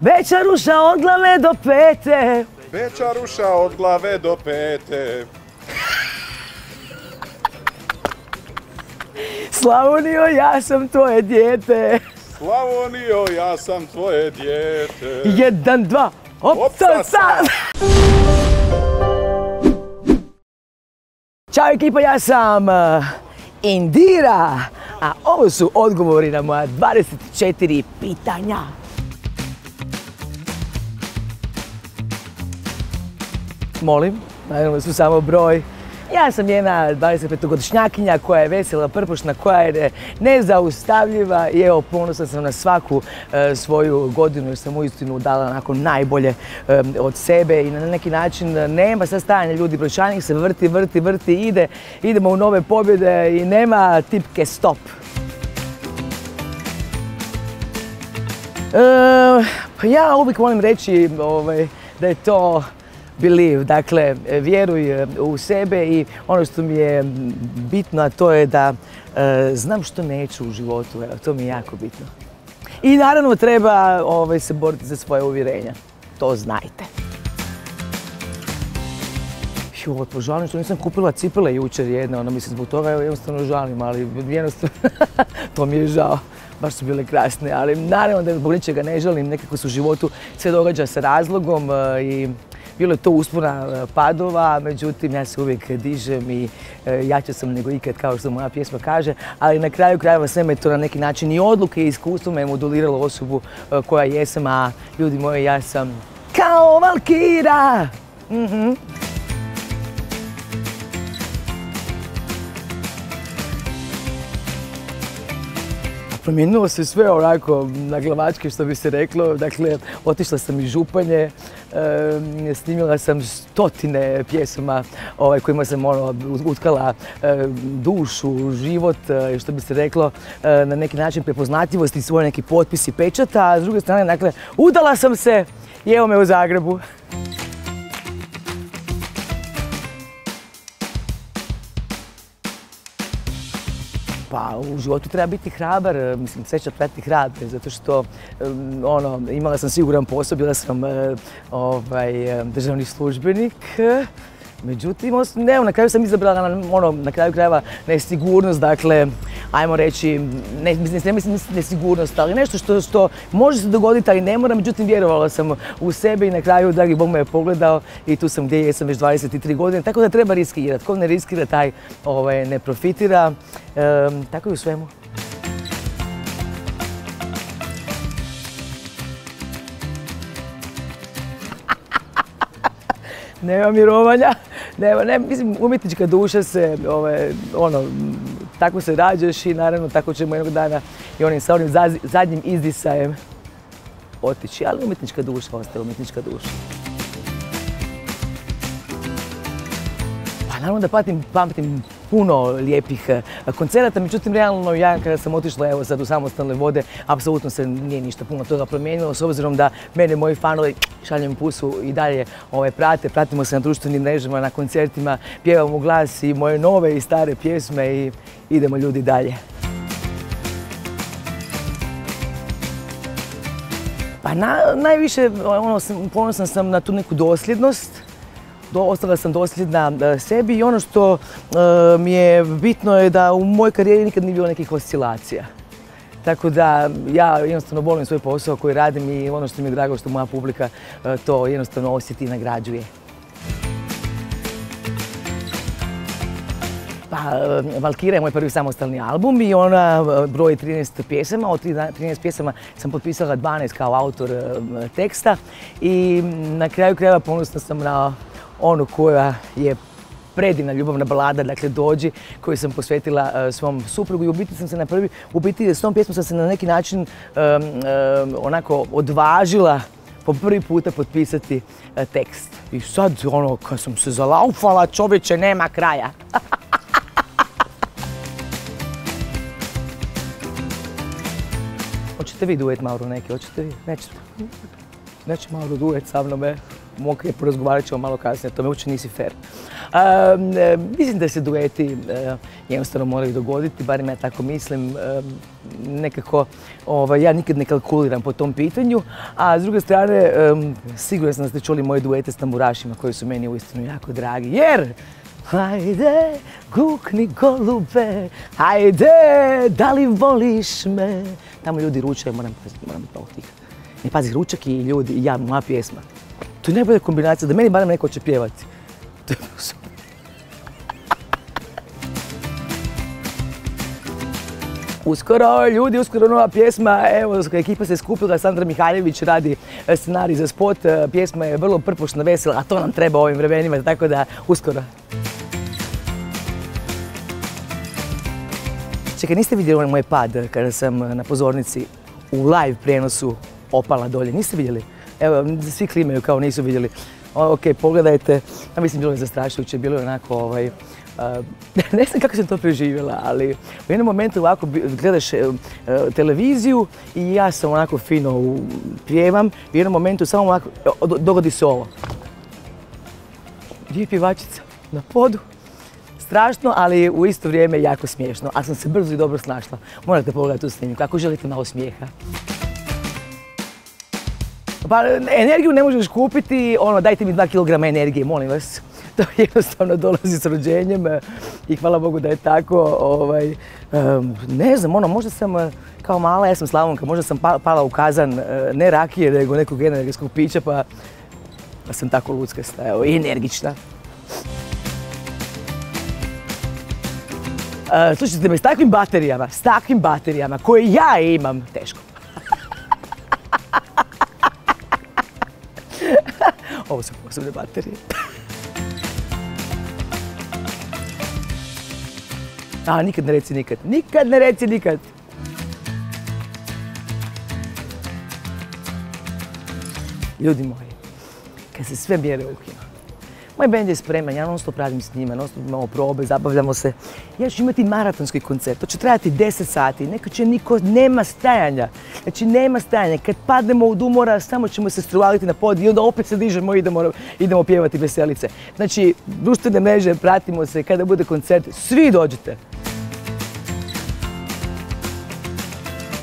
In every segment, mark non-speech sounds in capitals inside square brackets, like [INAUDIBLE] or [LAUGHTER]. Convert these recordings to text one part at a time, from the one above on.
Večaruša od glave do pete. Večaruša od glave do pete. Slavonio, ja sam tvoje dijete. Slavonio, ja sam tvoje dijete. Jedan, dva, opca sad! Ćao ekipa, ja sam uh, Indira, a ovo su odgovori na moja 24 pitanja. Molim, naravno su samo broj. Ja sam jedna 25-godišnjakinja koja je vesela, prpušna, koja je nezaustavljiva i evo ponosna sam na svaku e, svoju godinu jer sam uistinu dala onako najbolje e, od sebe i na neki način nema sastajanja ljudi, brojčanik se vrti, vrti, vrti, ide, idemo u nove pobjede i nema tipke stop. E, pa ja uvijek volim reći ovaj, da je to believe, dakle vjeruj u sebe i ono što mi je bitno, a to je da e, znam što neću u životu, evo, to mi je jako bitno. I naravno treba ovaj, se boriti za svoje uvjerenja, to znajte. Joj, požalim što nisam kupila cipele jučer jedne, ono mi se zbog toga jednostavno žalim, ali jednostavno [LAUGHS] to mi je žao. Baš su bile krasne, ali naravno da zbog ničega ne žalim, nekako se u životu sve događa sa razlogom e, i bilo je to uspona e, padova, međutim ja se uvijek dižem i e, jača sam nego ikad kao što moja pjesma kaže, ali na kraju krajeva sve me to na neki način i odluke i iskustvo me moduliralo osobu koja jesam, a ljudi moji ja sam kao Valkira. Mhm. Promijenilo se sve onako na glavačke što bi se reklo. Dakle, otišla sam iz Županje, snimila sam stotine pjesama ovaj, kojima sam ono, utkala dušu, život, što bi se reklo, na neki način prepoznatljivost i svoj neki potpis i pečata. A s druge strane, dakle, udala sam se i evo me u Zagrebu. Pa u životu treba biti hrabar, e, mislim sve će prati hrabre, zato što ono, imala sam siguran posao, bila sam e, ovaj, e, državni službenik. Međutim, ne, na kraju sam izabrala ono, na kraju krajeva nesigurnost, dakle, ajmo reći, ne, ne mislim nesigurnost, ali nešto što, što može se dogoditi, ali ne mora, međutim vjerovala sam u sebe i na kraju, dragi Bog me je pogledao i tu sam gdje jesam već 23 godine, tako da treba riskirati. Ko ne riskira, taj ovaj, ne profitira, tako i u svemu. [LAUGHS] Nema mirovanja, nema, ne, mislim, umjetnička duša se, ove, ono, tako se rađaš i naravno tako ćemo jednog dana i onim sa onim zadnjim izdisajem otići, ali umjetnička duša ostaje umjetnička duša. Pa naravno da pamtim, pamtim puno lijepih eh, koncerata, međutim realno ja kada sam otišla evo sad u samostalne vode, apsolutno se nije ništa puno toga promijenilo, s obzirom da mene moji fanovi [TSK] šaljem pusu i dalje ovaj, prate, pratimo se na društvenim mrežama, na koncertima, pjevamo glas i moje nove i stare pjesme i idemo ljudi dalje. Pa najviše ono, ponosan sam na tu neku dosljednost, ostala sam dosljedna e, sebi i ono što e, mi je bitno je da u mojoj karijeri nikad nije bilo nekih oscilacija. Tako da ja jednostavno volim svoj posao koji radim i ono što mi je drago što moja publika e, to jednostavno osjeti i nagrađuje. Pa, Valkira je moj prvi samostalni album i ona broji 13 pjesama. Od 13 pjesama sam potpisala 12 kao autor teksta i na kraju krajeva ponosna sam na onu koja je predivna ljubavna balada, dakle Dođi, koju sam posvetila e, svom suprugu i u biti sam se na prvi, u biti s tom pjesmom sam se na neki način onako odvažila po prvi puta potpisati e, tekst. I sad, ono, kad sam se zalaufala, čovječe, nema kraja. [LAUGHS] Hoćete vi duet, Mauro, neki? Hoćete vi? Nećete? neće malo do duet sa mnom, ok, porazgovarat ćemo malo kasnije, to me uče nisi fair. mislim da se dueti jednostavno moraju dogoditi, barem ja tako mislim. nekako, ovaj, ja nikad ne kalkuliram po tom pitanju, a s druge strane, sigurno sam da ste čuli moje duete s tamburašima koji su meni uistinu jako dragi, jer Hajde, gukni golube, hajde, da li voliš me? Tamo ljudi ručaju, moram paziti, moram tih. Ne pazi, ručak i ljudi ja, moja pjesma. To je najbolja kombinacija, da meni barem neko će pjevati. To je Uskoro, ljudi, uskoro nova pjesma, evo, ekipa se skupila, Sandra Mihaljević radi e, scenarij za spot, e, pjesma je vrlo prpušna, vesela, a to nam treba ovim vremenima, tako da uskoro. Čekaj, niste vidjeli onaj moj pad kada sam na pozornici u live prijenosu opala dolje, niste vidjeli? Evo, svi klimaju kao nisu vidjeli. Ok, pogledajte, ja mislim bilo je zastrašujuće, bilo je onako ovaj, [LAUGHS] ne znam kako sam to preživjela, ali u jednom momentu ovako gledaš e, televiziju i ja sam onako fino pjevam, u jednom momentu samo ovako dogodi se ovo. Dvije pjevačica na podu, strašno, ali u isto vrijeme jako smiješno. Ali sam se brzo i dobro snašla. Morate pogledati tu snimku ako želite malo smijeha. Pa energiju ne možeš kupiti, ono dajte mi 2 kg energije, molim vas. [LAUGHS] To jednostavno dolazi s rođenjem e, i hvala Bogu da je tako. Ovaj, ne znam, ono, možda sam e, kao mala, ja sam slavonka, možda sam pa, pala u kazan e, ne rakije, nego nekog energetskog pića, pa, pa sam tako luckasta, evo, energična. Slušajte me, s takvim baterijama, s takvim baterijama koje ja imam, teško. Ovo su posebne baterije. A, nikad ne reci nikad. Nikad ne reci nikad. Ljudi moji, kad se sve mjere ukinu, moj band je spreman, ja non stop radim s njima, non stop imamo probe, zabavljamo se. Ja ću imati maratonski koncert, to će trajati 10 sati, neka će niko, nema stajanja. Znači nema stajanja, kad padnemo od umora samo ćemo se struvaliti na pod i onda opet se dižemo i idemo, idemo pjevati veselice. Znači, društvene mreže, pratimo se, kada bude koncert, svi dođete.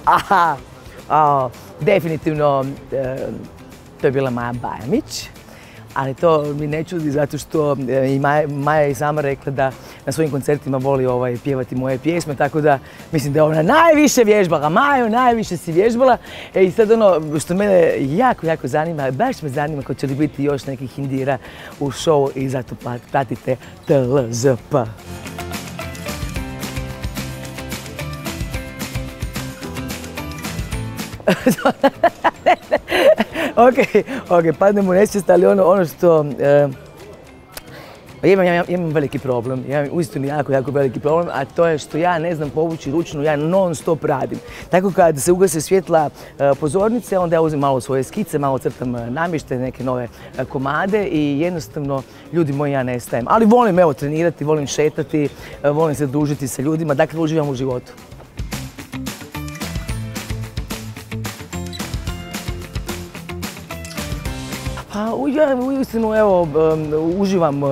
Aha, definitivno, e, to je bila Maja Bajamić ali to mi ne čudi zato što e, i Maja, je sama rekla da na svojim koncertima voli ovaj, pjevati moje pjesme, tako da mislim da je ona najviše vježbala. Majo, najviše si vježbala. E, I sad ono što mene jako, jako zanima, baš me zanima ko će li biti još nekih indira u show i zato pratite TLZP. [LAUGHS] ok, ok, padnem u nesvijest, ali ono, ono što... E, imam, ja, imam veliki problem, ja imam uistinu jako, jako veliki problem, a to je što ja ne znam povući ručnu, ja non stop radim. Tako kad se ugase svjetla e, pozornice, onda ja uzim malo svoje skice, malo crtam e, namještaj, neke nove komade i jednostavno, ljudi moji, ja nestajem. Ali volim evo trenirati, volim šetati, volim se družiti sa ljudima, dakle uživam u životu. Pa ja uistinu evo uživam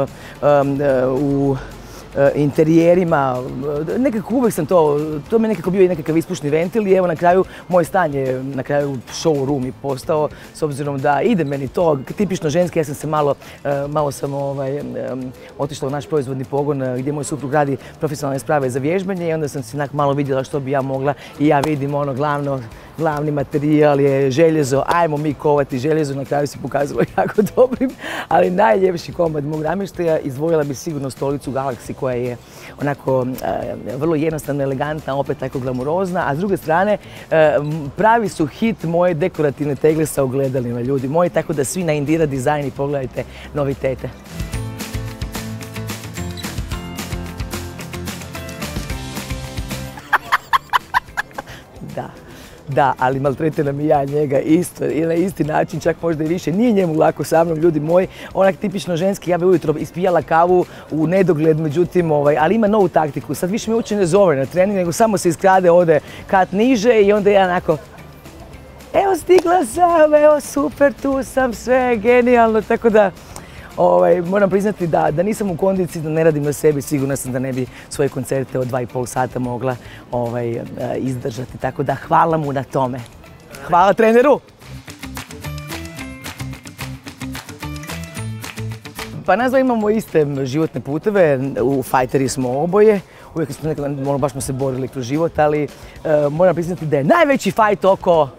u e, interijerima, nekako uvijek sam to, to mi je nekako bio i nekakav ispušni ventil i evo na kraju moj stan je na kraju showroom i postao s obzirom da ide meni to, tipično ženski, ja sam se malo, e, malo sam ovaj, otišla u naš proizvodni pogon e, gdje moj suprug radi profesionalne sprave za vježbanje i onda sam si malo vidjela što bi ja mogla i ja vidim ono glavno glavni materijal je željezo, ajmo mi kovati željezo, na kraju se pokazalo [LAUGHS] jako dobrim, ali najljepši komad mog namještaja izdvojila bi sigurno stolicu Galaxy koja je onako e, vrlo jednostavna, elegantna, opet tako glamurozna, a s druge strane e, pravi su hit moje dekorativne tegle sa ogledalima ljudi moji, tako da svi na Indira dizajn i pogledajte novitete. Da, ali maltretiram i ja njega isto i na isti način, čak možda i više. Nije njemu lako sa mnom, ljudi moji. Onak tipično ženski, ja bi ujutro ispijala kavu u nedogled, međutim, ovaj, ali ima novu taktiku. Sad više me uče ne zove na trening, nego samo se iskrade, ode kat niže i onda ja onako evo stigla sam, evo super, tu sam, sve genijalno, tako da ovaj, moram priznati da, da nisam u kondiciji, da ne radim na sebi, sigurno sam da ne bi svoje koncerte od dva i pol sata mogla ovaj, eh, izdržati, tako da hvala mu na tome. Hvala treneru! Pa nas imamo iste životne puteve, u fajteri smo oboje, uvijek smo nekako, ono, baš smo se borili kroz život, ali e, moram priznati da je najveći fajt oko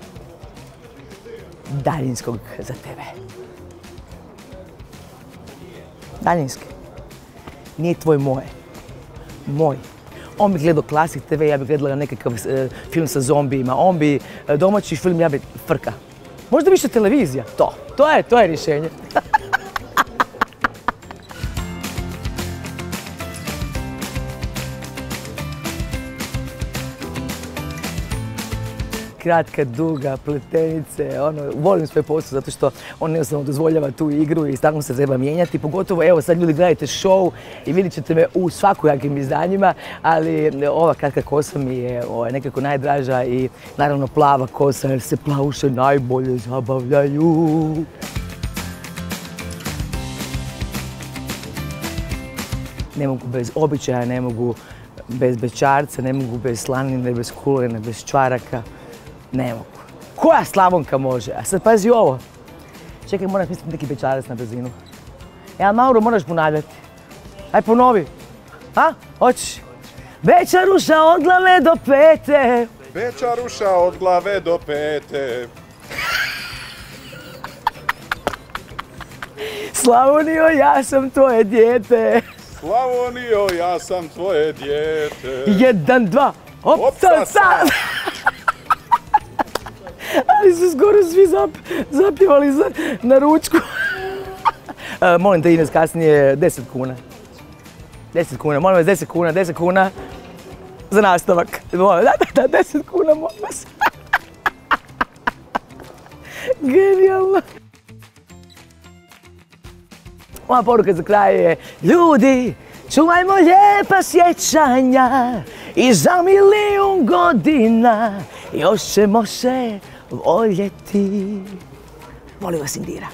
daljinskog za tebe. Daljinski. Nije tvoj moje. Moj. On bi gledao Klasik TV, ja bi gledala nekakav e, film sa zombijima. On bi e, domaći film, ja bi frka. Možda više televizija. To. To je, to je rješenje. [LAUGHS] kratka, duga, pletenice, ono, volim svoj posao zato što on jednostavno dozvoljava tu igru i stalno se treba mijenjati. Pogotovo, evo sad ljudi gledajte show i vidjet ćete me u svakojakim izdanjima, ali ova kratka kosa mi je nekako najdraža i naravno plava kosa jer se plavuše najbolje zabavljaju. Ne mogu bez običaja, ne mogu bez bečarca, ne mogu bez slanine, bez kulene, bez čvaraka. Ne mogu. Koja Slavonka može? A sad pazi ovo. Čekaj, moram misliti neki bečarac na brzinu. Ja, Mauro, moraš ponavljati. Aj, ponovi. A? Hoćeš? Bečaruša od glave do pete. Bečaruša od glave do pete. [LAUGHS] Slavonio, ja sam tvoje dijete. Slavonio, ja sam tvoje dijete. Jedan, dva, opca, sad! Ali su skoro svi zapjevali na ručku. [LAUGHS] E, molim te Ines kasnije 10 kuna. 10 kuna, molim vas 10 kuna, 10 kuna za nastavak. Da, da, da, 10 kuna, molim vas. [LAUGHS] Genijalno. Moja poruka za kraj je, ljudi, čuvajmo lijepa sjećanja i za milijun godina još ćemo se voljeti. Molim vas Indira.